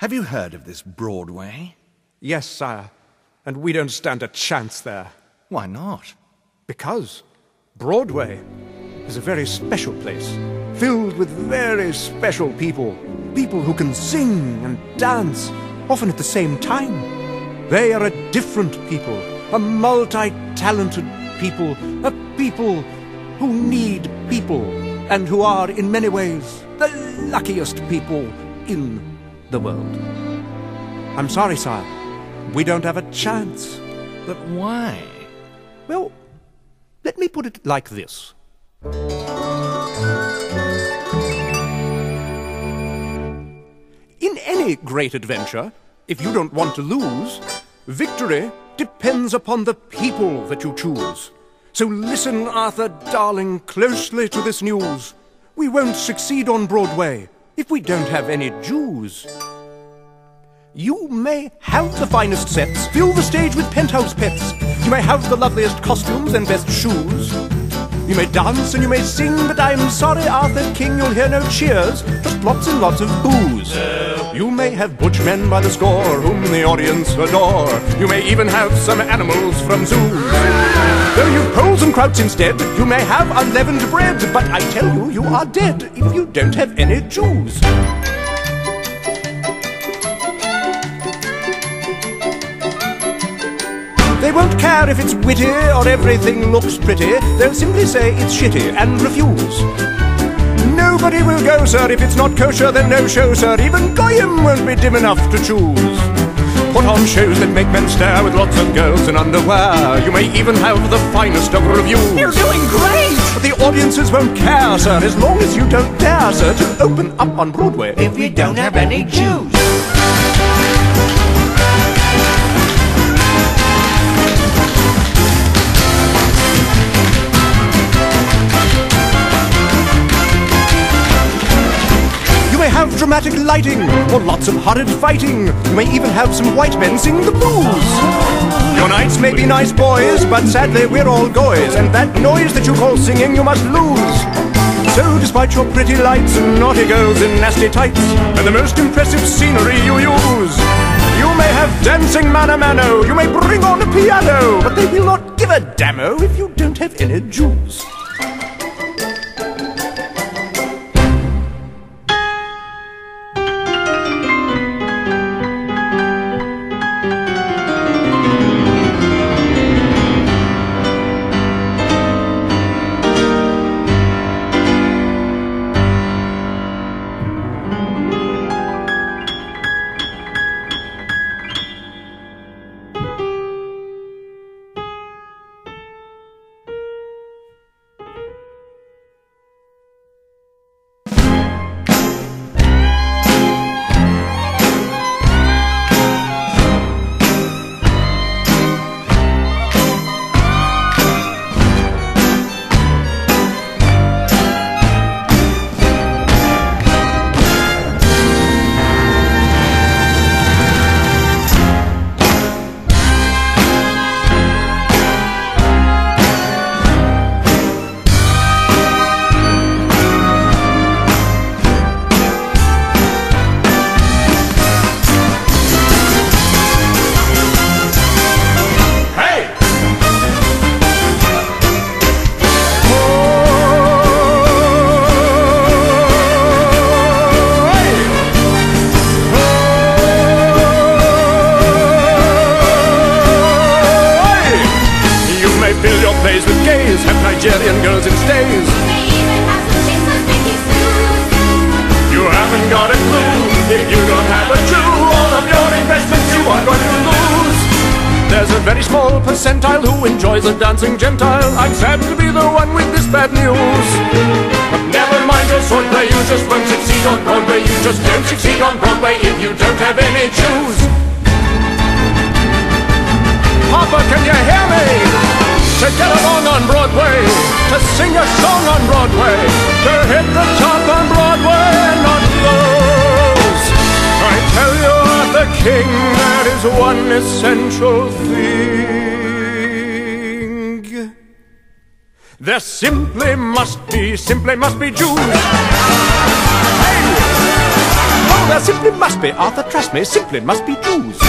Have you heard of this Broadway? Yes, sire. And we don't stand a chance there. Why not? Because Broadway is a very special place, filled with very special people. People who can sing and dance, often at the same time. They are a different people, a multi talented people, a people who need people, and who are, in many ways, the luckiest people in the world. I'm sorry, sire. We don't have a chance. But why? Well, let me put it like this. In any great adventure, if you don't want to lose, victory depends upon the people that you choose. So listen, Arthur, darling, closely to this news. We won't succeed on Broadway if we don't have any Jews. You may have the finest sets, fill the stage with penthouse pets. You may have the loveliest costumes and best shoes. You may dance and you may sing, but I'm sorry, Arthur King, you'll hear no cheers, just lots and lots of boos. You may have butch men by the score, whom the audience adore. You may even have some animals from zoos. Though you've poles and krauts instead, you may have unleavened bread, but I tell you, you are dead if you don't have any Jews. Won't care if it's witty or everything looks pretty. They'll simply say it's shitty and refuse. Nobody will go, sir, if it's not kosher, then no show, sir. Even Goyim won't be dim enough to choose. Put on shows that make men stare with lots of girls in underwear. You may even have the finest of reviews. You're doing great! But the audiences won't care, sir, as long as you don't dare, sir, to open up on Broadway. If we don't have any Jews. Dramatic lighting, or lots of horrid fighting. You may even have some white men sing the blues. Your knights may be nice boys, but sadly we're all goys, and that noise that you call singing you must lose. So despite your pretty lights and naughty girls in nasty tights, and the most impressive scenery you use, you may have dancing mano mano, you may bring on a piano, but they will not give a dammo if you don't have any Jews. Nigerian girls in stays. You haven't got a clue if you don't have a Jew. All of your investments you are going to lose. There's a very small percentile who enjoys a dancing Gentile. I'm sad to be the one with this bad news. But never mind your swordplay, you just won't succeed on Broadway. You just don't succeed on Broadway if you don't have any Jews. Papa, can you hear me? To get along on Broadway, to sing a song on Broadway, to hit the top on Broadway and not lose. I tell you, Arthur King, that is one essential thing. There simply must be, simply must be Jews. Hey! Oh, there simply must be, Arthur, trust me, simply must be Jews.